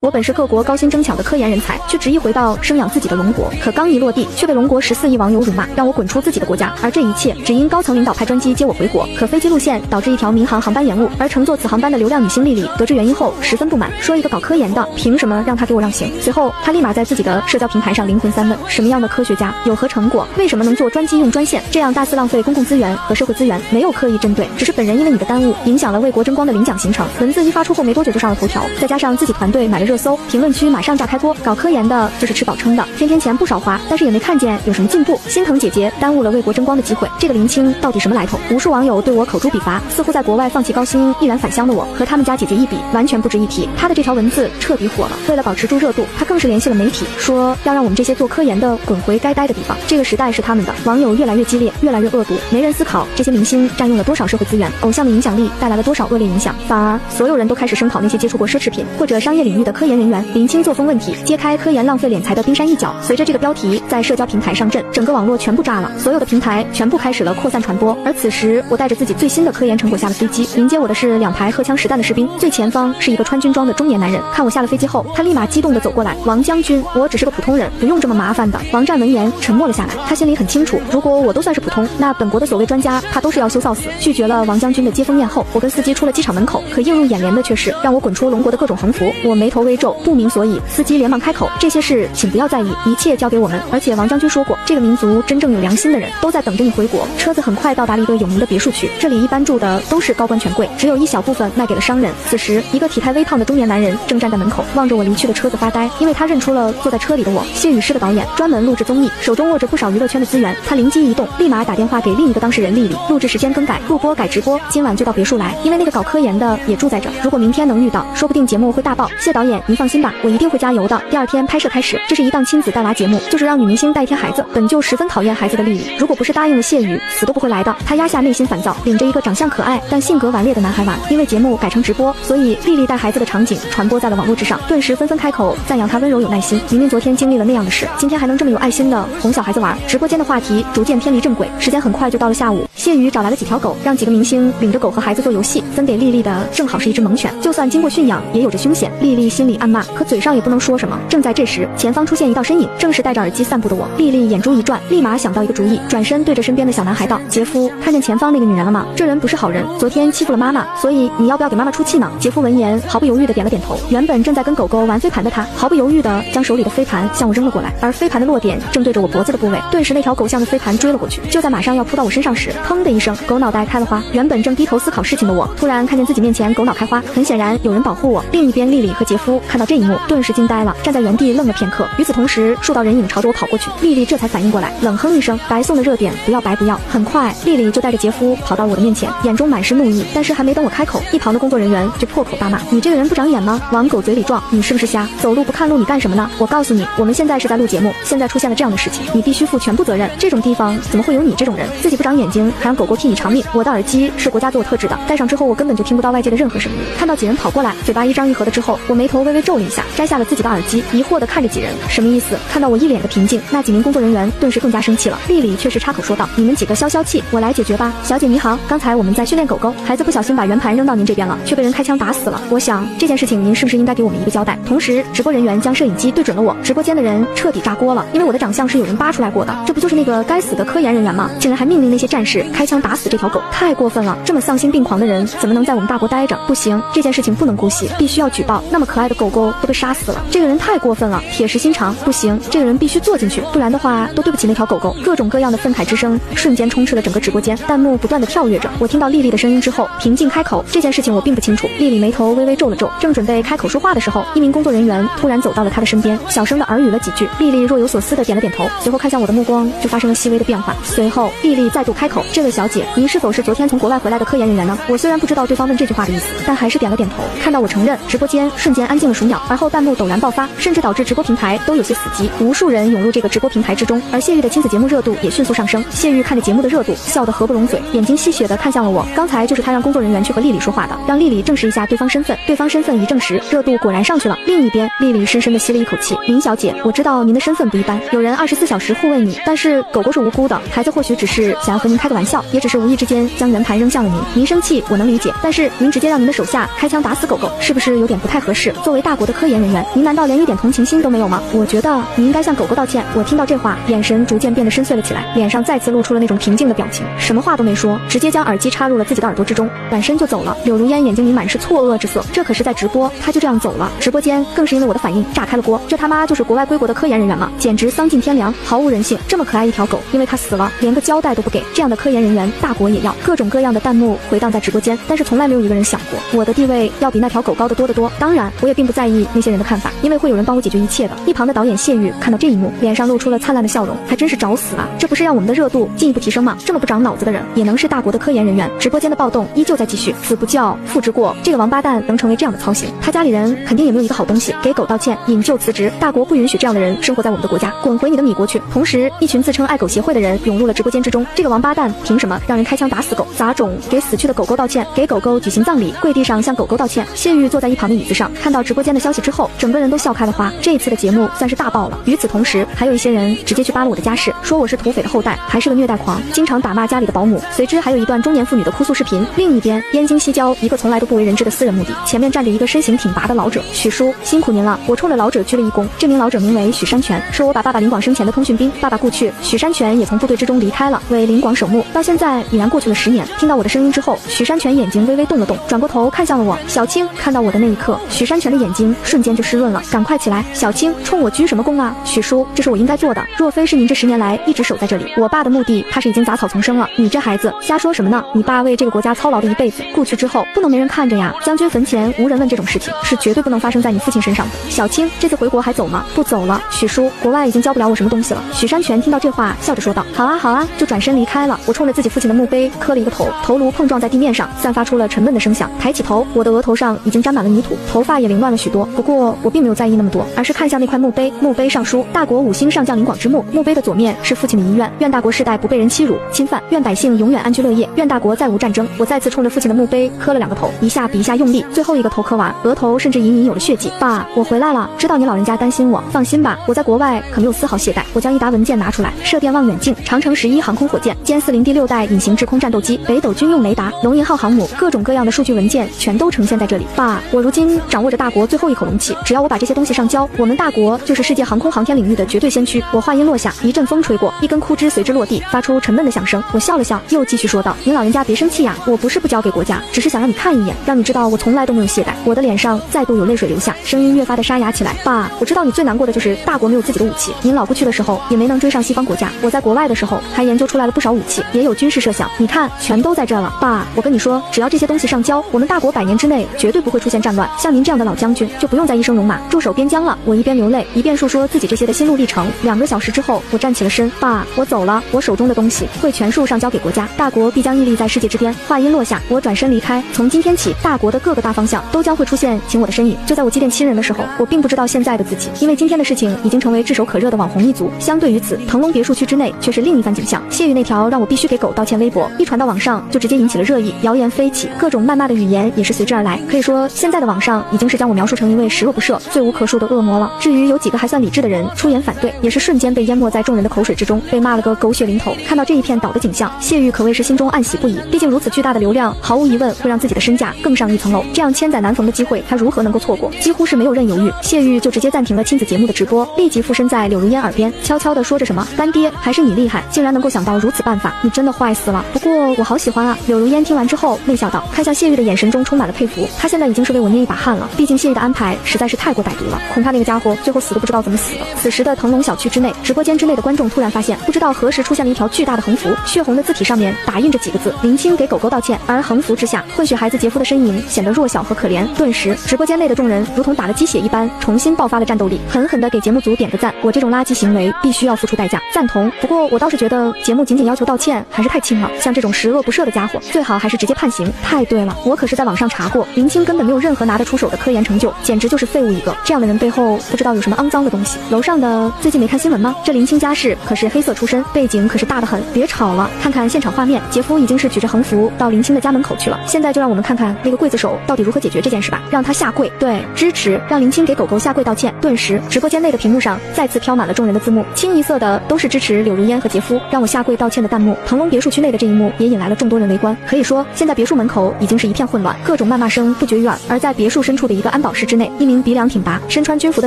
我本是各国高薪争抢的科研人才，却执意回到生养自己的龙国。可刚一落地，却被龙国十四亿网友辱骂，让我滚出自己的国家。而这一切只因高层领导派专机接我回国，可飞机路线导致一条民航航班延误。而乘坐此航班的流量女星丽丽得知原因后十分不满，说一个搞科研的凭什么让他给我让行？随后她立马在自己的社交平台上灵魂三问：什么样的科学家有何成果？为什么能坐专机用专线？这样大肆浪费公共资源和社会资源，没有刻意针对，只是本人因为你的耽误，影响了为国争光的领奖行程。文字一发出后没多久就上了头条，再加上自己团队买了热搜，评论区。马上炸开锅，搞科研的就是吃饱撑的，天天钱不少花，但是也没看见有什么进步，心疼姐姐耽误了为国争光的机会。这个林青到底什么来头？无数网友对我口诛笔伐，似乎在国外放弃高薪毅然返乡的我和他们家姐姐一比，完全不值一提。他的这条文字彻底火了，为了保持住热度，他更是联系了媒体，说要让我们这些做科研的滚回该待的地方。这个时代是他们的，网友越来越激烈，越来越恶毒，没人思考这些明星占用了多少社会资源，偶像的影响力带来了多少恶劣影响，反而所有人都开始声讨那些接触过奢侈品或者商业领域的科研人员。林清作风问题揭。开科研浪费敛财的冰山一角，随着这个标题在社交平台上阵，整个网络全部炸了，所有的平台全部开始了扩散传播。而此时，我带着自己最新的科研成果下了飞机，迎接我的是两排荷枪实弹的士兵，最前方是一个穿军装的中年男人。看我下了飞机后，他立马激动地走过来：“王将军，我只是个普通人，不用这么麻烦的。”王战闻言沉默了下来，他心里很清楚，如果我都算是普通，那本国的所谓专家怕都是要羞臊死。拒绝了王将军的接风宴后，我跟司机出了机场门口，可映入眼帘的却是让我滚出龙国的各种横幅。我眉头微皱，不明所以。司机连忙开口：“这些事。”请不要在意，一切交给我们。而且王将军说过，这个民族真正有良心的人都在等着你回国。车子很快到达了一个有名的别墅区，这里一般住的都是高官权贵，只有一小部分卖给了商人。此时，一个体态微胖的中年男人正站在门口，望着我离去的车子发呆，因为他认出了坐在车里的我。谢雨诗的导演，专门录制综艺，手中握着不少娱乐圈的资源。他灵机一动，立马打电话给另一个当事人丽丽，录制时间更改，录播改直播，今晚就到别墅来，因为那个搞科研的也住在这。如果明天能遇到，说不定节目会大爆。谢导演，您放心吧，我一定会加油的。第二天拍摄开始，这是一档亲子带娃节目，就是让女明星带一天孩子。本就十分讨厌孩子的丽丽，如果不是答应了谢宇，死都不会来的。她压下内心烦躁，领着一个长相可爱但性格顽劣的男孩玩。因为节目改成直播，所以丽丽带孩子的场景传播在了网络之上，顿时纷纷开口赞扬她温柔有耐心。明明昨天经历了那样的事，今天还能这么有爱心的哄小孩子玩。直播间的话题逐渐偏离正轨，时间很快就到了下午。谢宇找来了几条狗，让几个明星领着狗和孩子做游戏，分给丽丽的正好是一只猛犬，就算经过驯养，也有着凶险。丽丽心里暗骂，可嘴上也不能说什么。正在这时，前方出现一道身影，正是戴着耳机。散步的我，丽丽眼珠一转，立马想到一个主意，转身对着身边的小男孩道：“杰夫，看见前方那个女人了吗？这人不是好人，昨天欺负了妈妈，所以你要不要给妈妈出气呢？”杰夫闻言毫不犹豫的点了点头。原本正在跟狗狗玩飞盘的他，毫不犹豫的将手里的飞盘向我扔了过来，而飞盘的落点正对着我脖子的部位。顿时，那条狗向着飞盘追了过去。就在马上要扑到我身上时，砰的一声，狗脑袋开了花。原本正低头思考事情的我，突然看见自己面前狗脑开花，很显然有人保护我。另一边，丽丽和杰夫看到这一幕，顿时惊呆了，站在原地愣了片刻。与此同时，数道人影朝着我跑过去，丽丽这。才反应过来，冷哼一声，白送的热点不要白不要。很快，丽丽就带着杰夫跑到我的面前，眼中满是怒意。但是还没等我开口，一旁的工作人员就破口大骂：“你这个人不长眼吗？往狗嘴里撞！你是不是瞎？走路不看路，你干什么呢？我告诉你，我们现在是在录节目，现在出现了这样的事情，你必须负全部责任。这种地方怎么会有你这种人？自己不长眼睛，还让狗狗替你偿命？我的耳机是国家给我特制的，戴上之后我根本就听不到外界的任何声音。看到几人跑过来，嘴巴一张一合的之后，我眉头微微皱了一下，摘下了自己的耳机，疑惑的看着几人，什么意思？看到我一脸的平静，那几名工作人员顿时更加。生气了，丽丽却是插口说道：“你们几个消消气，我来解决吧。”小姐你好，刚才我们在训练狗狗，孩子不小心把圆盘扔到您这边了，却被人开枪打死了。我想这件事情您是不是应该给我们一个交代？同时，直播人员将摄影机对准了我，直播间的人彻底炸锅了，因为我的长相是有人扒出来过的，这不就是那个该死的科研人员吗？竟然还命令那些战士开枪打死这条狗，太过分了！这么丧心病狂的人怎么能在我们大国待着？不行，这件事情不能姑息，必须要举报。那么可爱的狗狗都被杀死了，这个人太过分了，铁石心肠，不行，这个人必须坐进去，不然的话都对不起那条狗狗。各种各样的。愤慨之声瞬间充斥了整个直播间，弹幕不断的跳跃着。我听到丽丽的声音之后，平静开口：“这件事情我并不清楚。”丽丽眉头微微皱了皱，正准备开口说话的时候，一名工作人员突然走到了她的身边，小声的耳语了几句。丽丽若有所思的点了点头，随后看向我的目光就发生了细微的变化。随后，丽丽再度开口：“这位小姐，您是否是昨天从国外回来的科研人员呢？”我虽然不知道对方问这句话的意思，但还是点了点头。看到我承认，直播间瞬间安静了数秒，而后弹幕陡然爆发，甚至导致直播平台都有些死机，无数人涌入这个直播平台之中，而谢玉的亲子节目热度也迅速上升。谢玉。看着节目的热度，笑得合不拢嘴，眼睛戏谑的看向了我。刚才就是他让工作人员去和丽丽说话的，让丽丽证实一下对方身份。对方身份一证实，热度果然上去了。另一边，丽丽深深的吸了一口气。林小姐，我知道您的身份不一般，有人二十四小时护卫你，但是狗狗是无辜的，孩子或许只是想要和您开个玩笑，也只是无意之间将圆盘扔向了您。您生气我能理解，但是您直接让您的手下开枪打死狗狗，是不是有点不太合适？作为大国的科研人员，您难道连一点同情心都没有吗？我觉得你应该向狗狗道歉。我听到这话，眼神逐渐变得深邃了起来，脸上再次露出了那种平静的表情，什么话都没说，直接将耳机插入了自己的耳朵之中，转身就走了。柳如烟眼睛里满是错愕之色，这可是在直播，他就这样走了，直播间更是因为我的反应炸开了锅。这他妈就是国外归国的科研人员吗？简直丧尽天良，毫无人性。这么可爱一条狗，因为它死了，连个交代都不给，这样的科研人员，大国也要。各种各样的弹幕回荡在直播间，但是从来没有一个人想过，我的地位要比那条狗高得多得多。当然，我也 并不在意那些人的看法，因为会有人帮我解决一切的。一旁的导演谢玉看到这一幕，脸上露出了灿烂的笑容，还真是找死啊！这不是让我们的热度进一步提升吗？这么不长脑子的人，也能是大国的科研人员？直播间的暴动依旧在继续，子不教，父之过。这个王八蛋能成为这样的操行，他家里人肯定也没有一个好东西。给狗道歉，引咎辞职。大国不允许这样的人生活在我们的国家，滚回你的米国去！同时，一群自称爱狗协会的人涌入了直播间之中。这个王八蛋凭什么让人开枪打死狗？杂种，给死去的狗狗道歉，给狗狗举行葬礼，跪地上向狗狗道歉。谢玉坐在一旁的椅子上，看到直播间的消息之后，整个人都笑开了花。这一次的节目算是大爆了。与此同时，还有一些人直接去扒了我的家世，说我是土匪的后代，还是个虐待狂，经常打骂家里的保姆。随之还有一段中年妇女的哭诉视频。另一边，燕京西郊一个从来都不为人知的私人墓地，前面站着一个身形挺拔的老者。许叔，辛苦您了。我冲着老者鞠了一躬。这名老者名为许山泉，是我把爸爸林广生前的通讯兵。爸爸故去，许山泉也从部队之中离开了，为林广守墓。到现在已然过去了十年。听到我的声音之后，许山泉眼睛微微动了动，转过头看向了我。小青看到我的那一刻，许山泉的眼睛瞬间就湿润了。赶快起来，小青，冲我鞠什么躬啊？许叔，这是我应该做的。若非是您这十年来一直守在这里，我爸的墓地怕是已经杂草丛生了。你这孩子瞎说什么呢？你爸为这个国家操劳了一辈子，故去之后不能没人看着呀。将军坟前无人问，这种事情是绝对不能发生在你父亲身上的。小青，这次回国还走吗？不走了。许叔，国外已经教不了我什么东西了。许山泉听到这话，笑着说道：“好啊，好啊。”就转身离开了。我冲着自己父亲的墓碑磕了一个头，头颅碰撞在地面上，散发出了沉闷的声响。抬起头，我的额头上已经沾满了泥土，头发也凌乱了许多。不过我并没有在意那么多，而是看向那块墓碑。墓碑上书：“大国五星上将林广之墓。”墓碑的左面是父亲的遗愿：愿大国世代不被人欺辱侵犯，愿百姓永远安居乐业，愿大国再无战争。我再次冲着父亲的墓碑磕了两个头，一下比一下用力。最后一个头磕完，额头甚至隐隐有了血迹。爸，我回来了，知道你老人家担心我，放心吧，我在国外可没有丝毫懈怠。我将一沓文件拿出来，射电望远镜、长城十一航空火箭、歼四零第六代隐形制空战斗机、北斗军用雷达、龙吟号航母，各种各样的数据文件全都呈现在这里。爸，我如今掌握着大国国最后一口龙气，只要我把这些东西上交，我们大国就是世界航空航天领域的绝对先驱。我话音落下，一阵风吹过，一根枯枝随之落地，发出沉闷的响声。我笑了笑，又继续说道：“您老人家别生气呀，我不是不交给国家，只是想让你看一眼，让你知道我从来都没有懈怠。”我的脸上再度有泪水流下，声音越发的沙哑起来。爸，我知道你最难过的就是大国没有自己的武器。您老过去的时候也没能追上西方国家，我在国外的时候还研究出来了不少武器，也有军事设想。你看，全都在这了。爸，我跟你说，只要这些东西上交，我们大国百年之内绝对不会出现战乱。像您这样的老将军，就不用再一生戎马驻守边疆了。我一边流泪，一边述说自己这些的心路历程。两个小时之后，我站起了身。爸，我走了，我手中的东西会全数上交给国家，大国必将屹立在世界之巅。话音落下，我转身离开。从今天起，大国的各个大方向都将会出现请我的身影。就在我祭奠亲人的时候，我并不知道现在的自己，因为今天的事情已经成为炙手可热的网红一族。相对于此，腾龙别墅区之内却是另一番景象。谢玉那条让我必须给狗道歉微博一传到网上，就直接引起了热议，谣言飞起，各种谩骂的语言也是随之而来。可以说，现在的网上已经是将我描述成一位十恶不赦、罪无可恕的恶魔了。至于有几个还算理智的人出言反对，也是瞬间被淹没在众人的口水之中，被骂了个狗血淋头。看到这一片倒的景象，谢玉可谓是心中暗喜不已。毕竟如此巨大的流量，毫无疑问会让自己的身价更上一层楼。这样千载难逢的机会，他如何能够错过？几乎是没有任犹豫，谢玉就直接暂停了亲子节目的直播，立即附身在柳如烟耳边，悄悄地说着什么：“干爹，还是你厉害，竟然能够想到如此办法，你真的坏死了。不过我好喜欢啊。”柳如烟听完之后媚笑道，看向谢玉的眼神中充满了佩服。他现在已经是为我捏一把汗了，毕竟谢玉的安排实在是太过歹毒了，恐怕那个家伙最后死都不知道怎么死的。此时的腾龙小区之内，直播间之内的观众突然发现，不知道何时出现了一条巨大的横幅，血红的字体上面打印着几个字：“林青给狗狗道歉。”而横幅之下，混血孩子杰夫的身影显得弱小和可怜。顿时，直播间内的众人如同打了鸡血一般，重新爆发了战斗力，狠狠地给节目组点个赞。我这种垃圾行为必须要付出代价，赞同。不过我倒是觉得节目仅仅要求道歉还是太轻了，像这种十恶不赦的家伙，最好还是直接判刑。太对了，我可是在网上查过，林青根本没有任何拿得出手的科研成就，简直就是废物一个。这样的人背后不知道有什么肮脏的东西。楼上的最近没看新闻吗？这林青家世可是黑色出身，背景可是大得很。别吵了，看看现场画面，杰夫已经是举着横幅到林青的家门口去了。现在就让我们看看那个刽子手到底如何解决这件事吧，让他下跪，对，支持，让林青给狗狗下跪道歉。顿时，直播间内的屏幕上再次飘满了众人的字幕，清一色的都是支持柳如烟和杰夫让我下跪道歉的弹幕。腾龙别墅区内的这一幕也引来了众多人围观，可以说现在别墅门口已经是一片混乱，各种谩骂声不绝于耳。而在别墅深处的一个暗。安保室之内，一名鼻梁挺拔、身穿军服的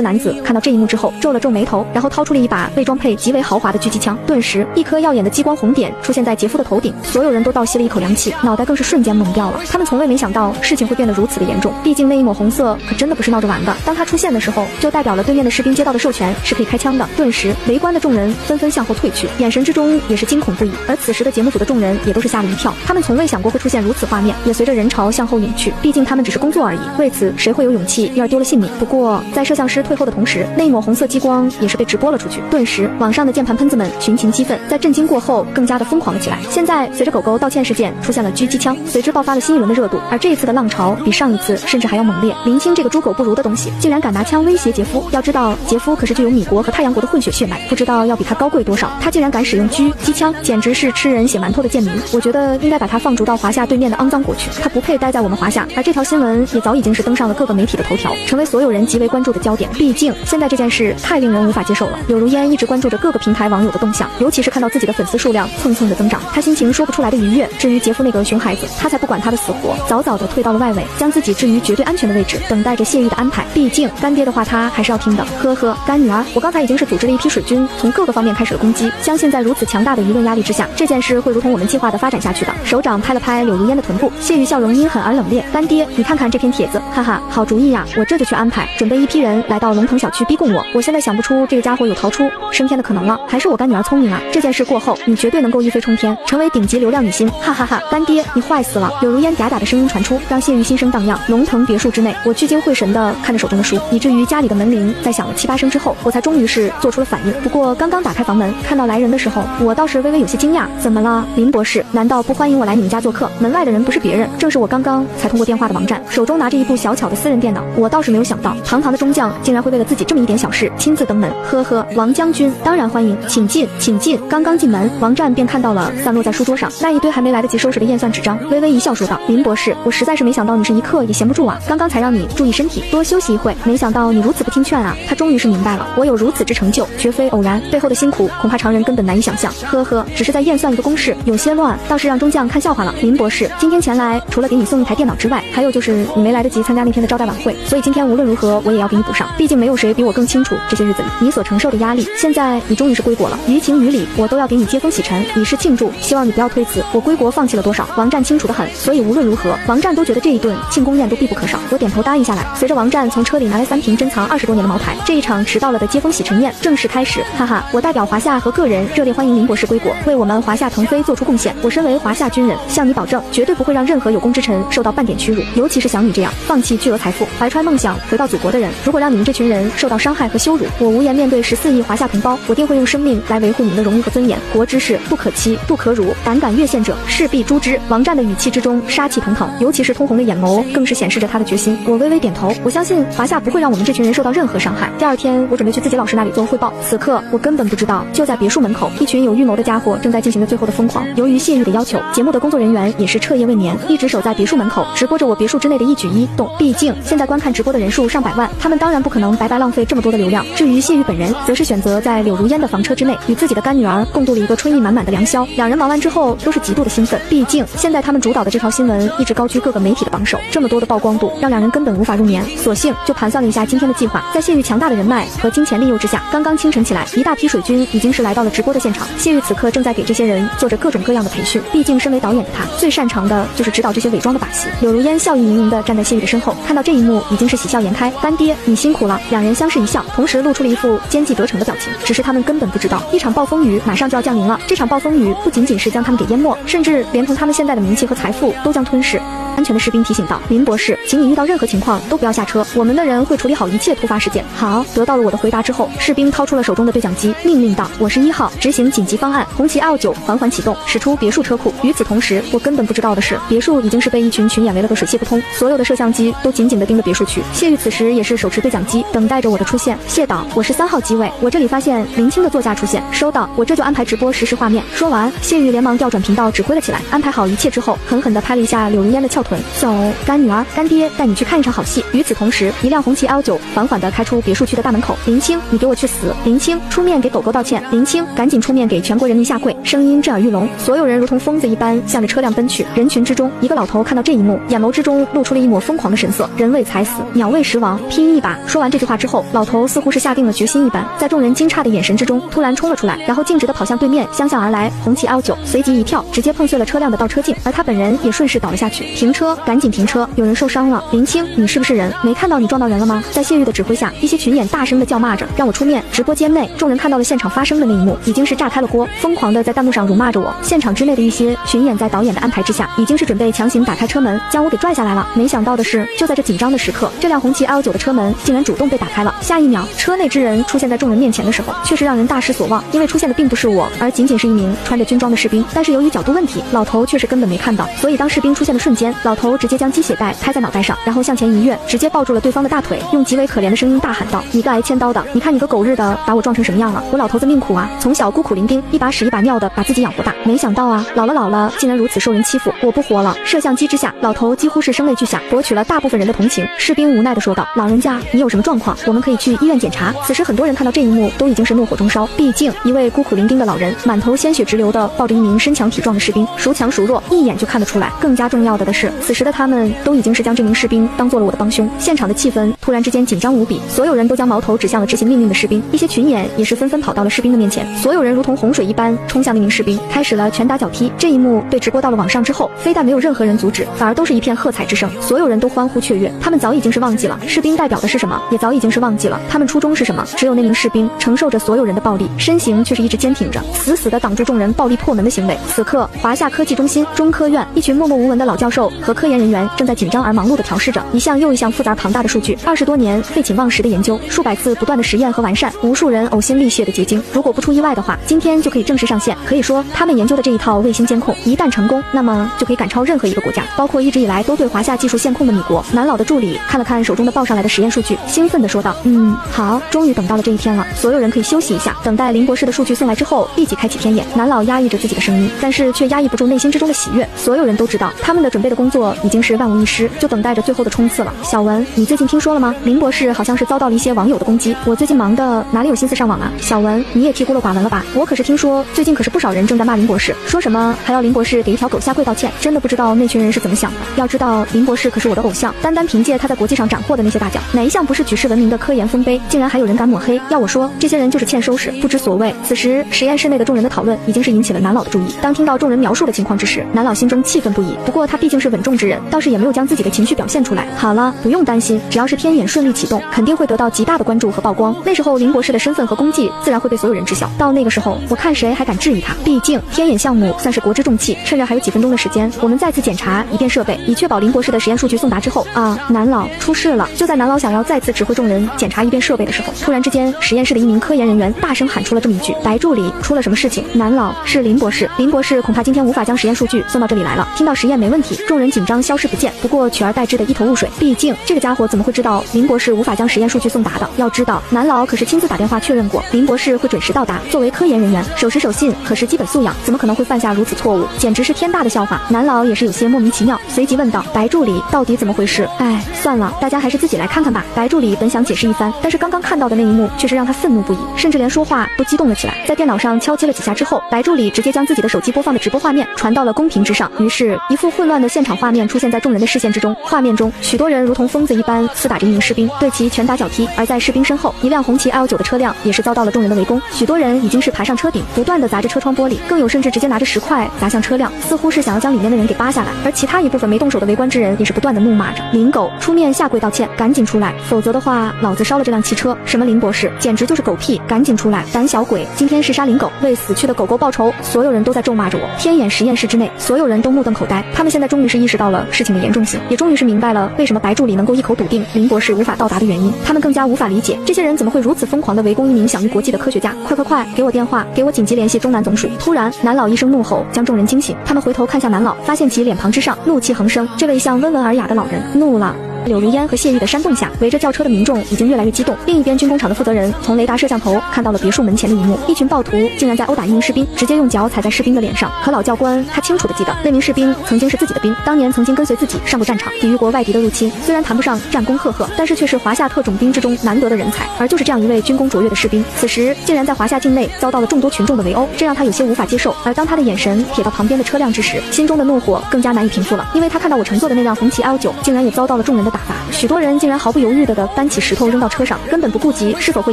男子看到这一幕之后，皱了皱眉头，然后掏出了一把被装配极为豪华的狙击枪。顿时，一颗耀眼的激光红点出现在杰夫的头顶，所有人都倒吸了一口凉气，脑袋更是瞬间懵掉了。他们从未没想到事情会变得如此的严重，毕竟那一抹红色可真的不是闹着玩的。当他出现的时候，就代表了对面的士兵接到的授权是可以开枪的。顿时，围观的众人纷纷向后退去，眼神之中也是惊恐不已。而此时的节目组的众人也都是吓了一跳，他们从未想过会出现如此画面，也随着人潮向后隐去。毕竟他们只是工作而已，为此谁会有勇气一而丢了性命？不过在摄像师退后的同时，那一抹红色激光也是被直播了出去。顿时，网上的键盘喷子们群情激愤，在震惊过后更加的疯狂了起来。现在随着狗狗道歉事件出现了狙击枪，随之爆发了新一轮的热度。而这一次的浪潮比上一次甚至还要猛烈。林青这个猪狗不如的东西，竟然敢拿枪威胁杰夫。要知道杰夫可是具有米国和太阳国的混血血脉，不知道要比他高贵多少。他竟然敢使用狙击枪，简直是吃人血馒头的贱民。我觉得应该把他放逐到华夏对面的肮脏国去，他不配待在我们华夏。而这条新闻也早已经是登上了各个媒体的头条，成为所有人极为关注的焦点。毕竟现在这件事太令人无法接受了。柳如烟一直关注着各个平台网友的动向，尤其是看到自己的粉丝数量蹭蹭的增长，她心情说不出来的愉悦。至于杰夫那个熊孩子，他才不管他的死活，早早的退到了外围，将自己置于绝对安全的位置，等待着谢玉的安排。毕竟干爹的话他还是要听的。呵呵，干女儿，我刚才已经是组织了一批水军，从各个方面开始了攻击。相信在如此强大的舆论压力之下，这件事会如同我们计划的发展下去的。手掌拍了拍柳如烟的臀部，谢玉笑容阴狠而冷冽。干爹，你看看这篇帖子，哈哈，好主意呀，我这就去安排，准备一批人来到龙腾小区逼供我。我现在想不出这个家伙有逃出升天的可能了，还是我干女儿聪明啊？这件事过后，你绝对能够一飞冲天，成为顶级流量女星，哈哈哈！干爹，你坏死了！柳如烟嗲嗲的声音传出，让谢玉心生荡漾。龙腾别墅之内，我聚精会神的看着手中的书，以至于家里的门铃在响了七八声之后，我才终于是做出了反应。不过刚刚打开房门，看到来人的时候，我倒是微微有些惊讶。怎么了，林博士？难道不欢迎我来你们家做客？门外的人不是别人，正是我刚刚才通过电话的王战，手中拿着一部小巧的私人电脑。我倒是没有想到，堂堂的中将竟然会为了自己这么一点小事亲自登门。呵呵，王将军当然欢迎，请进，请进。刚刚进门，王战便看到了散落在书桌上那一堆还没来得及收拾的验算纸张，微微一笑说道：“林博士，我实在是没想到你是一刻也闲不住啊！刚刚才让你注意身体，多休息一会，没想到你如此不听劝啊！”他终于是明白了，我有如此之成就，绝非偶然，背后的辛苦恐怕常人根本难以想象。呵呵，只是在验算一个公式，有些乱，倒是让中将看笑话了。林博士，今天前来除了给你送一台电脑之外，还有就是你没来得及参加那天的招待晚会，所以今天无论如何我也要给你补上。毕竟没有谁比我更清楚这些日子里你所承受的压力。现在你终于是归国了，于情于理我都要给你接风洗尘，以示庆祝。希望你不要推辞，我归国放弃了多少，王战清楚的很。所以无论如何，王战都觉得这一顿庆功宴都必不可少。我点头答应下来。随着王战从车里拿来三瓶珍藏二十多年的茅台，这一场迟到了的接风洗尘宴正式开始。哈哈，我代表华夏和个人热烈欢迎林博士归国，为我们华夏腾飞做出贡献。我身为华夏军人，向你保证，绝对不会让任何有功之臣受到半点屈辱，尤其是像你这样放弃巨额财富、怀揣梦想回到祖国的人。如果让你们这群人受到伤害和羞辱，我无颜面对十四亿华夏同胞，我定会用生命来维护你们的荣誉和尊严。国之事不可欺，不可辱，胆敢越线者，势必诛之。王战的语气之中杀气腾腾，尤其是通红的眼眸，更是显示着他的决心。我微微点头，我相信华夏不会让我们这群人受到任何伤害。第二天，我准备去自己老师那里做汇报。此刻，我根本不知道，就在别墅门口，一群有预谋的家伙正在进行着最后的疯狂。由于谢玉的要求，节目的工作人员也是彻夜未眠，一直守在别墅门口，直播着我别墅之内的一举一动。毕竟现在观看直播的人数上百万，他们当然不可能白白浪费这么多的流量。至于谢玉本人，则是选择在柳如烟的房车之内，与自己的干女儿共度了一个春意满满的良宵。两人忙完之后，都是极度的兴奋。毕竟现在他们主导的这条新闻一直高居各个媒体的榜首，这么多的曝光度，让两人根本无法入眠。索性就盘算了一下今天的计划，在谢玉强大的人脉和金钱利诱之下，刚刚清晨起来，一大批水军已经是来到了直播的现场。谢玉此刻正在给这些人做着各种各样的培训。毕竟身为导演的他，最擅长的就是指导这些伪装的把戏。柳如烟笑意盈盈地站在谢玉的身后，看到这一幕，已经是喜笑颜开。干爹，你辛苦了。两人相视一笑，同时露出了一副奸计得逞的表情。只是他们根本不知道，一场暴风雨马上就要降临了。这场暴风雨不仅仅是将他们给淹没，甚至连同他们现在的名气和财富都将吞噬。安全的士兵提醒道：“林博士，请你遇到任何情况都不要下车，我们的人会处理好一切突发事件。”好，得到了我的回答之后，士兵掏出了手中的对讲机，命令道：“我是一号，执行紧急方案，红旗 L 九缓缓启动，驶出别墅车库。”与此同时，我根本不知道的是，别墅已经是被一群群演围了个水泄不通，所有的摄像机都紧紧地的别墅区。谢玉此时也是手持对讲机，等待着我的出现。谢导，我是三号机位，我这里发现林青的座驾出现，收到，我这就安排直播实时画面。说完，谢玉连忙调转频道指挥了起来，安排好一切之后，狠狠地拍了一下柳如烟的翘臀，走。干女儿，干爹带你去看一场好戏。与此同时，一辆红旗 L 九缓缓地开出别墅区的大门口。林青，你给我去死！林青出面给狗狗道歉。林青赶紧出面给全国人民下跪。声音震耳欲聋，所有人如同疯子一般向着车辆奔去。人群之中，一个老头看到这一幕，眼眸之中露出了一抹疯狂的神色。人为未踩死，鸟为食亡，拼一把！说完这句话之后，老头似乎是下定了决心一般，在众人惊诧的眼神之中，突然冲了出来，然后径直的跑向对面相向而来红旗 L 九，随即一跳，直接碰碎了车辆的倒车镜，而他本人也顺势倒了下去。停车，赶紧停车！有人受伤了！林青，你是不是人？没看到你撞到人了吗？在谢玉的指挥下，一些群演大声的叫骂着，让我出面。直播间内，众人看到了现场发生的那一幕，已经是炸开了锅，疯狂的在弹幕上辱骂着我。现场之内的一些群演在导演的安排之下，已经是准备强行打开车门，将我给拽下来了。没想到的是，就在这紧张的时刻，这辆红旗 L 九的车门竟然主动被打开了。下一秒，车内之人出现在众人面前的时候，却是让人大失所望，因为出现的并不是我，而仅仅是一名穿着军装的士兵。但是由于角度问题，老头却是根本没看到，所以当士兵出现的瞬间，老头直接将鸡血袋拍在脑袋上，然后向前一跃，直接抱住了对方的大腿，用极为可怜的声音大喊道：“你个挨千刀的，你看你个狗日的，把我撞成什么样了？我老头子命苦啊，从小孤苦伶仃，一把屎一把尿的把自己养活大，没想到啊，老了老了，竟然如此受人欺负，我不活了！”摄像机之下，老头几乎是声泪俱下，博取了大部分人的同情。士兵无奈的说道：“老人家，你有什么状况？我们可以去医院检查。”此时很多人看到这一幕，都已经是怒火中烧。毕竟一位孤苦伶仃的老人，满头鲜血直流的抱着一名身强体壮的士兵，孰强孰弱，一眼就看得出来。更加重要的的是，此时的他们都已经是将这名士兵当做了我的帮凶。现场的气氛突然之间紧张无比，所有人都将矛头指向了执行命令的士兵。一些群演也是纷纷跑到了士兵的面前，所有人如同洪水一般冲向那名士兵，开始了拳打脚踢。这一幕被直播到了网上之后，非但没有任何人阻止，反而都是一片喝彩之声，所有人都欢呼雀跃。他们早已经是忘记了士兵代表的是什么，也早已经是忘记了他们初衷是什么。只有那名士兵承受着所有人的暴力，身形却是一直坚挺着，死死地挡住众人暴力破门的行为。此刻，华夏科技中心中科院一群默默无闻的老教授和科研人员正在紧张而忙碌地调试着一项又一项复杂庞大的数据。二十多年废寝忘食的研究，数百次不断的实验和完善，无数人呕心沥血的结晶。如果不出意外的话，今天就可以正式上线。可以说，他们研究的这一套卫星监控，一旦成功，那么就可以赶超任何一个国家，包括一直以来都对华夏技术限控的米国。南老的助理看了看手中的报上来的实验数据，兴奋地说道：“嗯，好，终于等到了这一天了。所有人可以休息一下，等待林博士的数据送来之后，立即开启天眼。”南老压抑着自己的声音，但是却压抑不住内心之中的喜悦。所有人都知道，他们的准备的工作已经是万无一失，就等待着最后的冲刺了。小文，你最近听说了吗？林博士好像是遭到了一些网友的攻击。我最近忙的哪里有心思上网啊？小文，你也替孤陋寡闻了吧？我可是听说，最近可是不少人正在骂林博士，说什么还要林博士给一条狗下跪道歉。真的不知道那群人是怎么想的。要知道，林博士可是我的偶像，单单凭凭借他在国际上斩获的那些大奖，哪一项不是举世闻名的科研丰碑？竟然还有人敢抹黑？要我说，这些人就是欠收拾，不知所谓。此时，实验室内的众人的讨论已经是引起了南老的注意。当听到众人描述的情况之时，南老心中气愤不已。不过他毕竟是稳重之人，倒是也没有将自己的情绪表现出来。好了，不用担心，只要是天眼顺利启动，肯定会得到极大的关注和曝光。那时候林博士的身份和功绩自然会被所有人知晓。到那个时候，我看谁还敢质疑他。毕竟天眼项目算是国之重器，趁着还有几分钟的时间，我们再次检查一遍设备，以确保林博士的实验数据送达之后啊，南老出事了。就在南老想要再次指挥众人检查一遍设备的时候，突然之间，实验室的一名科研人员大声喊出了这么一句：“白助理，出了什么事情？”南老是林博士，林博士恐怕今天无法将实验数据送到这里来了。听到实验没问题，众人紧张消失不见，不过取而代之的一头雾水。毕竟这个家伙怎么会知道林博士无法将实验数据送达的？要知道，南老可是亲自打电话确认过，林博士会准时到达。作为科研人员，守时守信可是基本素养，怎么可能会犯下如此错误？简直是天大的笑话！南老也是有些莫名其妙，随即问道：“白助理，到底怎么回事？”哎，算了，大家还是自己来看看吧。白助理本想解释一番，但是刚刚看到的。那一幕却是让他愤怒不已，甚至连说话都激动了起来。在电脑上敲击了几下之后，白助理直接将自己的。手机播放的。直播画面传到了公屏之上，于是，一副混乱的。现场画面出现在众人的。视线之中。画面中，许多人如同疯子一般厮打着一名士兵，对其拳打脚踢。而在士兵身后，一辆红旗 L 九的。车辆也是遭到了众人的。围攻。许多人已经是爬上车顶，不断的。砸着车窗玻璃，更有甚至直接拿着石块砸向车辆，似乎是想要将里面的。人给扒下来。而其他一部分没动手的。围观之人也是不断的。怒骂着：“林狗，出面下跪道歉，赶紧出来，否则的话，老子烧了这辆汽车！”什么林博士，简直就是狗屁！赶紧出来，胆小鬼！今天是杀林狗，为死去的狗狗报仇！所有人都在咒骂着我。天眼实验室之内，所有人都目瞪口呆，他们现在终于是意识到了事情的严重性，也终于是明白了为什么白助理能够一口笃定林博士无法到达的原因。他们更加无法理解，这些人怎么会如此疯狂的围攻一名享誉国际的科学家？快快快，给我电话，给我紧急联系中南总署！突然，南老一声怒吼将众人惊醒，他们回头看向南老，发现其脸庞之上怒气横生。这位向温文尔雅的老人怒了。柳如烟和谢玉的煽动下，围着轿车的民众已经越来越激动。另一边，军工厂的负责人从雷达摄像头看到了别墅门前的一幕：一群暴徒竟然在殴打一名士兵，直接用脚踩在士兵的脸上。可老教官他清楚的记得，那名士兵曾经是自己的兵，当年曾经跟随自己上过战场，抵御过外敌的入侵。虽然谈不上战功赫赫，但是却是华夏特种兵之中难得的人才。而就是这样一位军功卓越的士兵，此时竟然在华夏境内遭到了众多群众的围殴，这让他有些无法接受。而当他的眼神瞥到旁边的车辆之时，心中的怒火更加难以平复了，因为他看到我乘坐的那辆红旗 L 九竟然也遭到了众人的打法，许多人竟然毫不犹豫的的搬起石头扔到车上，根本不顾及是否会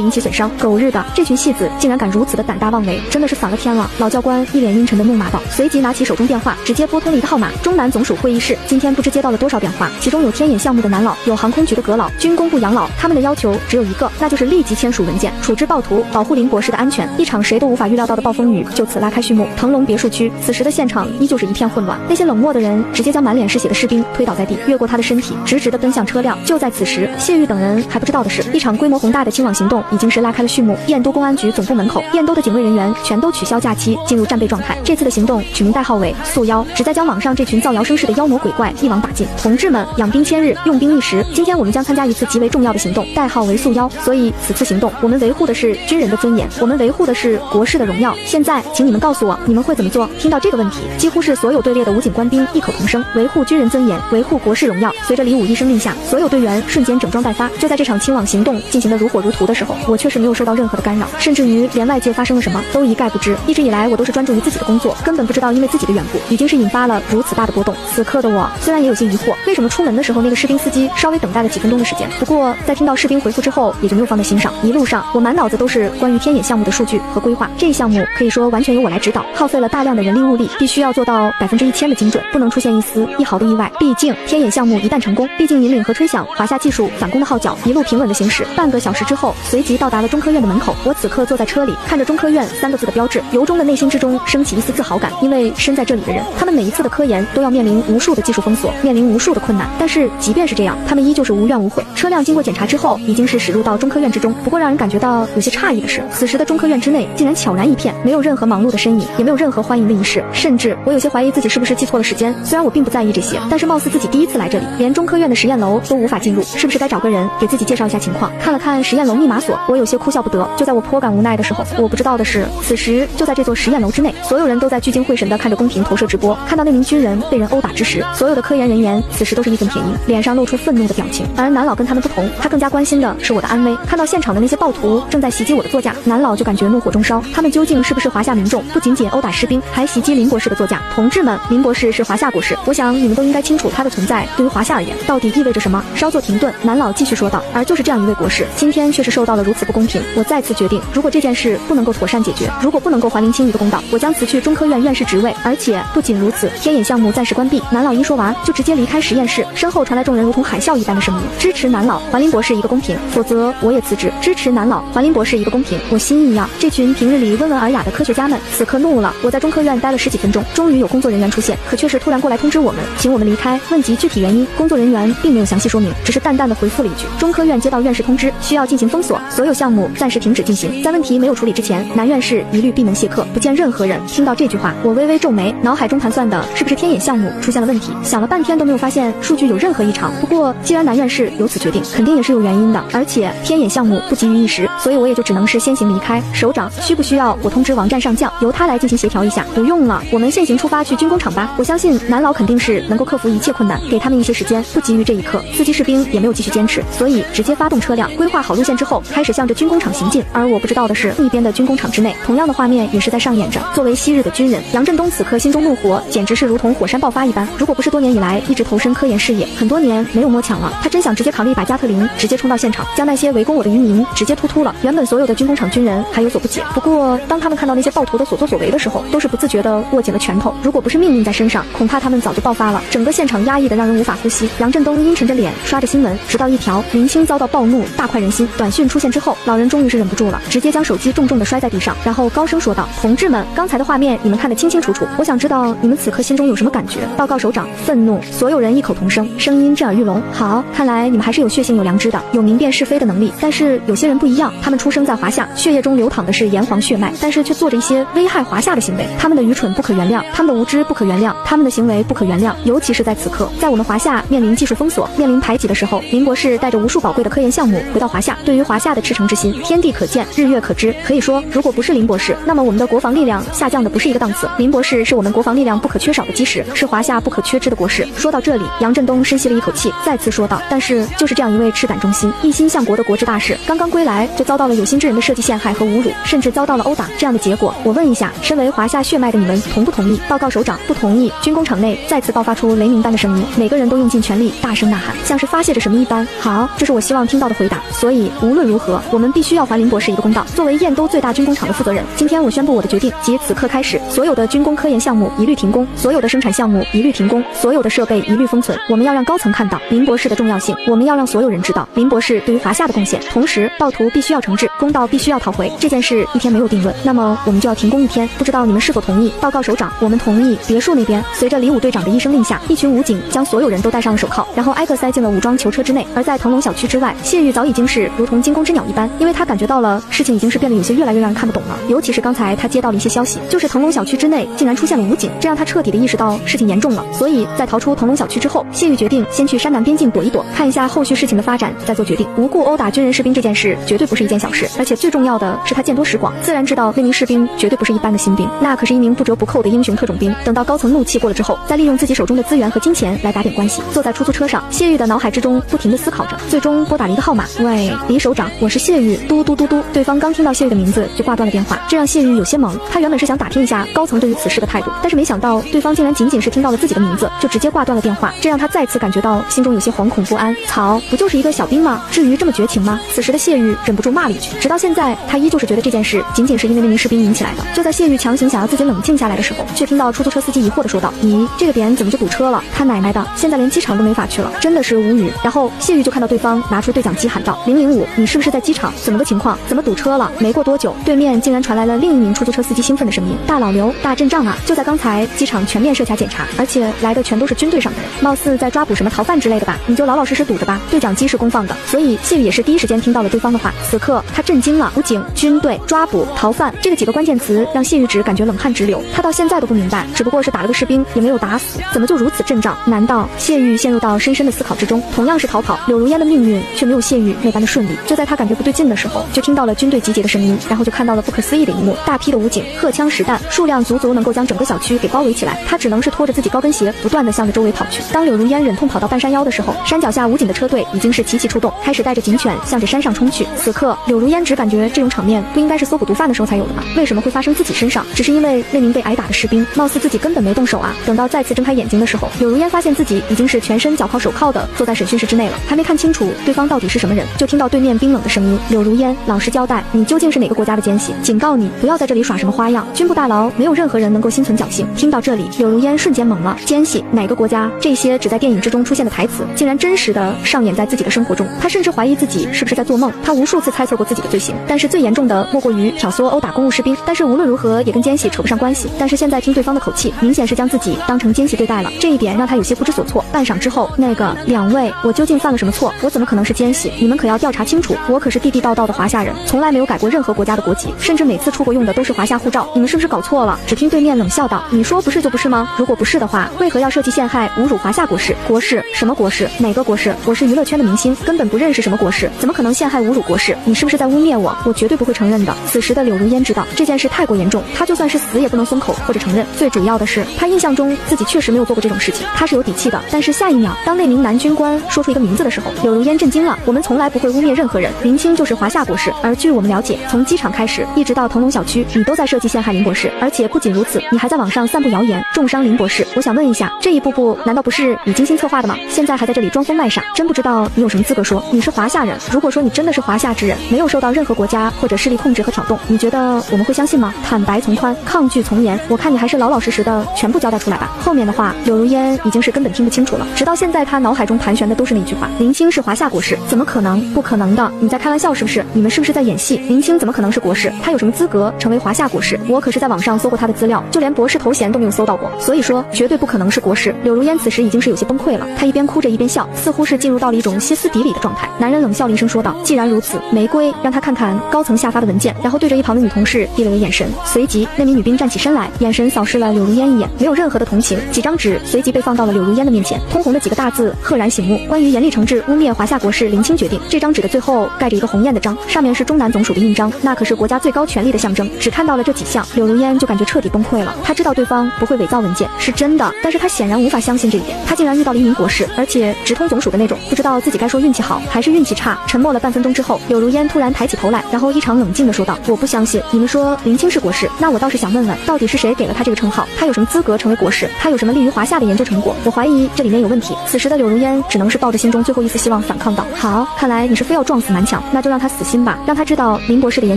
引起损伤。狗日的，这群戏子竟然敢如此的胆大妄为，真的是反了天了！老教官一脸阴沉的怒骂道，随即拿起手中电话，直接拨通了一个号码：中南总署会议室。今天不知接到了多少电话，其中有天眼项目的南老，有航空局的葛老，军工部杨老，他们的要求只有一个，那就是立即签署文件，处置暴徒，保护林博士的安全。一场谁都无法预料到的暴风雨就此拉开序幕。腾龙别墅区，此时的现场依旧是一片混乱，那些冷漠的人直接将满脸是血的士兵推倒在地，越过他的身体，直直的奔向车辆。就在此时，谢玉等人还不知道的是，一场规模宏大的清网行动已经是拉开了序幕。燕都公安局总部门口，燕都的警卫人员全都取消假期，进入战备状态。这次的行动取名代号为“素妖”，旨在将网上这群造谣生事的妖魔鬼怪一网打尽。同志们，养兵千日，用兵一时。今天我们将参加一次极为重要的行动，代号为“素妖”。所以此次行动，我们维护的是军人的尊严，我们维护的是国事的荣耀。现在，请你们告诉我，你们会怎么做？听到这个问题，几乎是所有队列的武警官兵异口同声：维护军人尊严，维护国事荣耀。随着李武一声令下，所有队员瞬间整装待发。就在这场清网行动进行的如火如荼的时候，我却是没有受到任何的干扰，甚至于连外界发生了什么都一概不知。一直以来，我都是专注于自己的工作，根本不知道因为自己的缘故，已经是引发了如此大的波动。此刻的我虽然也有些疑惑，为什么出门的时候那个士兵司机稍微等待了几分钟的时间？不过在听到士兵回复之后，也就没有放在心上。一路上，我满脑子都是关于天眼项目的数据和规划。这一项目可以说完全由我来指导，耗费了大量的人力物力，必须要做到百分之一千的精准，不能出现一丝一毫的意外。毕竟天眼项目一旦成功，毕竟引领和吹响华夏技术反攻的号角，一路平稳的行驶。半个小时之后，随即到达了中科院的门口。我此刻坐在车里，看着中科院三个字的标志，由衷的内心之中升起一丝自豪感，因为身在这里的人，他们每一次的科研都要面临无数的技术封锁，面临无数的困难。但是即便是这样，他们依旧是无怨无悔。车辆经过检查之后，已经是驶入到中科院之中。不过让人感觉到有些诧异的是，此时的中科院之内竟然悄然一片，没有任何忙碌的身影，也没有任何欢迎的仪式。甚至我有些怀疑自己是不是记错了时间。虽然我并不在意这些，但是貌似自己第一次来这里，连中科院的实验楼都无法进入，是不是该找个人给自己介绍一下情况？看了看实验楼密码锁，我有些哭笑不得。就在我颇感无奈的时候，我不知道的是，此时就在这座实验楼之内，所有人都在聚精会神地看着公屏投射直播。看到那名军人被人殴打之时，所有的科研人员此时都是义愤填膺，脸上露出愤怒的表情。而南老跟他们不同，他更加关心的是我的安危。看到现场的那些暴徒正在袭击我的座驾，南老就感觉怒火中烧。他们究竟是不是华夏民众？不仅仅殴打士兵，还袭击林博士的座驾。同志们，林博士是华夏国士，我想你们都应该清楚他的存在对于华夏而言到底意味着什么。稍作停顿，南老继续说道：“而就是这样一位国士，今天却是受到了如此不公平。我再次决定，如果这件事不能够妥善解决，如果不能够还林清一个公道，我将辞去中科院院士职位。而且不仅如此，天眼项目暂时关闭。”南老一说完，就直接离开实验室，身后传来众人如同海啸一般的声音：“支持南老，还林博士一个公平，否则我也辞职。支持南老，还林博士一个公平。”我心一样，这群平日里温文尔雅的科学家们此刻怒了。我在中科院待了十几分钟，终于有工作人员出现，可却是突然过来通知我们，请我们离开。问及具体原因，工作人员并并没有详细说明，只是淡淡的回复了一句：“中科院接到院士通知，需要进行封锁，所有项目暂时停止进行。在问题没有处理之前，南院士一律闭门谢客，不见任何人。”听到这句话，我微微皱眉，脑海中盘算的是不是天眼项目出现了问题？想了半天都没有发现数据有任何异常。不过既然南院士有此决定，肯定也是有原因的。而且天眼项目不急于一时，所以我也就只能是先行离开。首长需不需要我通知王站上将，由他来进行协调一下？不用了，我们现行出发去军工厂吧。我相信南老肯定是能够克服一切困难，给他们一些时间，不急于这一刻。司机士兵也没有继续坚持，所以直接发动车辆，规划好路线之后，开始向着军工厂行进。而我不知道的是，另一边的军工厂之内，同样的画面也是在上演着。作为昔日的军人，杨振东此刻心中怒火简直是如同火山爆发一般。如果不是多年以来一直投身科研事业，很多年没有摸抢了，他真想直接扛着一把加特林，直接冲到现场，将那些围攻我的渔民直接突突了。原本所有的军工厂军人还有所不解，不过当他们看到那些暴徒的所作所为的时候，都是不自觉的握紧了拳头。如果不是命令在身上，恐怕他们早就爆发了。整个现场压抑的让人无法呼吸。杨振东阴沉着脸刷着新闻，直到一条林青遭到暴怒，大快人心短讯出现之后，老人终于是忍不住了，直接将手机重重的摔在地上，然后高声说道：“同志们，刚才的画面你们看得清清楚楚，我想知道你们此刻心中有什么感觉？”报告首长，愤怒。所有人异口同声，声音震耳欲聋。好，看来你们还是有血性、有良知的，有明辨是非的能力。但是有些人不一样，他们出生在华夏，血液中流淌的是炎黄血脉，但是却做着一些危害华夏的行为。他们的愚蠢不可原谅，他们的无知不可原谅，他们的行为不可原谅。尤其是在此刻，在我们华夏面临技术封锁、面临排挤的时候，林博士带着无数宝贵的科研项目回到华夏，对于华夏的赤诚之心，天地可见，日月可知。可以说，如果不是林博士，那么我们的国防力量下降的不是一个档次。林博士是我们国防力量不可缺少的基石，是华夏不可缺之的国士。说到这里，杨振东深吸了一口气，再次说道：“但是就是这样一位赤胆忠心、一心向国的国之大事，刚刚归来就遭到了有心之人的设计陷害和侮辱，甚至遭到了殴打，这样的结果，我问一下，身为华夏血脉的你们同不同意？”报告首长，不同意。军工厂内再次爆发出雷鸣般的声音，每个人都用尽全力大声。呐喊，像是发泄着什么一般。好，这是我希望听到的回答。所以无论如何，我们必须要还林博士一个公道。作为燕都最大军工厂的负责人，今天我宣布我的决定，即此刻开始，所有的军工科研项目一律停工，所有的生产项目一律停工，所有的设备一律封存。我们要让高层看到林博士的重要性，我们要让所有人知道林博士对于华夏的贡献。同时，暴徒必须要惩治，公道必须要讨回。这件事一天没有定论，那么我们就要停工一天。不知道你们是否同意？报告首长，我们同意。别墅那边，随着李武队长的一声令下，一群武警将所有人都戴上了手铐，然后挨个塞进了武装囚车之内。而在腾龙小区之外，谢玉早已经是如同惊弓之鸟一般，因为他感觉到了事情已经是变得有些越来越让人看不懂了。尤其是刚才他接到了一些消息，就是腾龙小区之内竟然出现了武警，这让他彻底的意识到事情严重了。所以在逃出腾龙小区之后，谢玉决定先去山南边境躲一躲，看一下后续事情的发展，再做决定。无故殴打军人士兵这件事绝对不是一件小事，而且最重要的是他见多识广，自然知道那名士兵绝对不是一般的新兵，那可是一名不折不扣的英雄特种兵。等到高层怒气过了之后，再利用自己手中的资源和金钱来打点关系。坐在出租车上，谢玉的脑海之中不停的思考着，最终拨打了一个号码。喂，李首长，我是谢玉。嘟嘟嘟嘟，对方刚听到谢玉的名字就挂断了电话，这让谢玉有些懵。他原本是想打听一下高层对于此事的态度，但是没想到对方竟然仅仅是听到了自己的名字就直接挂断了电话，这让他再次感觉到心中有些惶恐不安。草不就是一个小兵吗？至于这么绝情吗？此时的谢玉忍不住骂了一句。直到现在，他依旧是觉得这件事仅仅是因为那名士兵引起来的。就在谢玉强行想要自己冷静下来的时候，却听到出租车司机疑惑的说道：“咦，这个点怎么就堵车了？他奶奶的，现在连机场都没法去了，真的是无语。”然后谢玉就看到对方拿出对讲机喊道：“零零五，你是不是在机场？怎么个情况？怎么堵车了？”没过多久，对面竟然传来了另一名出租车司机兴奋的声音：“大老刘，大阵仗啊！就在刚才，机场全面设卡检查，而且来的全都是军队上的人，貌似在抓捕什么逃犯之类的吧？你就老老实实堵着吧。”对讲机是公放的，所以谢玉也是第一时间听到了对方的话。此刻他震惊了，武警、军队、抓捕、逃犯这个几个关键词让谢玉只感觉冷汗直流。他到现在都不明白，只不过是打了个士兵，也没有打死，怎么就如此阵仗？难道谢玉陷入到深深的思考之中？同样是逃跑，柳如烟的命运却没有谢玉那般的顺利。就在他感觉不对劲的时候，就听到了军队集结的声音，然后就看到了不可思议的一幕：大批的武警，荷枪实弹，数量足足能够将整个小区给包围起来。他只能是拖着自己高跟鞋，不断的向着周围跑去。当柳如烟忍痛跑到半山腰的时候，山脚下武警的车队已经是齐齐出动，开始带着警犬向着山上冲去。此刻，柳如烟只感觉这种场面不应该是搜捕毒贩的时候才有的吗？为什么会发生自己身上？只是因为那名被挨打的士兵，貌似自己根本没动手啊！等到再次睁开眼睛的时候，柳如烟发现自己已经是全身脚铐手铐的坐在审讯室之内了，还没看清楚对方到底是什么人，就听到对面冰冷的声音：“柳如烟，老实交代，你究竟是哪个国家的奸细？警告你，不要在这里耍什么花样！军部大牢没有任何人能够心存侥幸。”听到这里，柳如烟瞬间懵了：奸细？哪个国家？这些只在电影之中出现的台词，竟然真实的上演在自己的生活中。他甚至怀疑自己是不是在做梦。他无数次猜测过自己的罪行，但是最严重的莫过于挑唆殴打公务士兵。但是无论如何也跟奸细扯不上关系。但是现在听对方的口气，明显是将自己当成奸细对待了，这一点让他有些不知所措。半晌之后，那个两位，我究竟犯了什么错？我怎么可能是奸细？你们可要调查清楚。我可是地地道道的华夏人，从来没有改过任何国家的国籍，甚至每次出国用的都是华夏护照。你们是不是搞错了？只听对面冷笑道：“你说不是就不是吗？如果不是的话，为何要设计陷害、侮辱华夏国士？国士？什么国士？哪个国士？我是娱乐圈的明星，根本不认识什么国士，怎么可能陷害、侮辱国士？你是不是在污蔑我？我绝对不会承认的。”此时的柳如烟知道这件事太过严重，她就算是死也不能松口或者承认。最主要的是，她印象中自己确实没有做过这种事情，她是有底气的。但是下一秒，当那名男军官说出一个名字的时候，柳如烟震惊了。我们从来不会污蔑任何人，林青就是华夏国士。而据我们了解，从机场开始，一直到腾龙小区，你都在设计陷害林博士，而且不仅如此，你还在网上散布谣言，重伤林博士。我想问一下，这一步步难道不是你精心策划的吗？现在还在这里装疯卖傻，真不知道你有什么资格说你是华夏人？如果说你真的是华夏之人，没有受到任何国家或者势力控制和挑动，你觉得我们会相信吗？坦白从宽，抗拒从严。我看你还是老老实实的全部交代出来吧。后面的话，柳如烟已经是根本听不清楚了。直到现在，他脑海中盘旋的都是那句话：林青是华夏国士，怎么可能？不可能的！你在开玩笑是不是？你们是不是在演戏？林青怎么可能是国士？他有什么资格成为华夏国士？我可是在网上搜过他的资料，就连博士头衔都没有搜到过。所以说，绝对不可能是国士。柳如烟此时已经是有些崩溃了，她一边哭着一边笑，似乎是进入到了一种歇斯底里的状态。男人冷笑了一声说道：“既然如此，玫瑰让他看看高层下发的文件。”然后对着一旁的女同事递了个眼神，随即那名女兵站起身来，眼神扫视了柳如烟一眼，没有任何的同情。几张纸随即被放到了柳如烟的面前，通红的几个大字赫然醒目：关于严厉惩治污蔑华夏国士林青决定。这张纸的最后盖着一个红艳的章，上面是中南总署的印章，那可是国家最高权力的象征。只看到了这几项，柳如烟就感觉彻底崩溃了。他知道对方不会伪造文件，是真的，但是他显然无法相信这一点。他竟然遇到了一名国士，而且直通总署的那种，不知道自己该说运气好还是运气差。沉默了半分钟之后，柳如烟突然抬起头来，然后异常冷静地说道：“我不相信你们说林青是国士，那我倒是想问问，到底是谁给了他这个称号？他有什么资格成为国士？他有什么利于华夏的研究成果？我怀疑这里面有问题。”此时的 柳如烟只能是抱着心中最后一丝希望反抗道：“好，看来你是非要撞死南墙，那就让他死心吧，让他知道林博士的研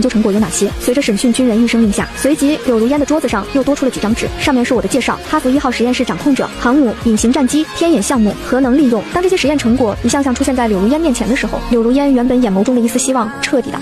究成果有哪些。”随着审讯军人一声令下，随即柳如烟的桌子上又多出了几张纸，上面是我的介绍：哈佛一号实验室掌控者，航母、隐形战机、天眼项目、核能利用。当这些实验成果一项项出现在柳如烟面前的时候，柳如烟原本眼眸中的一丝希望彻底的。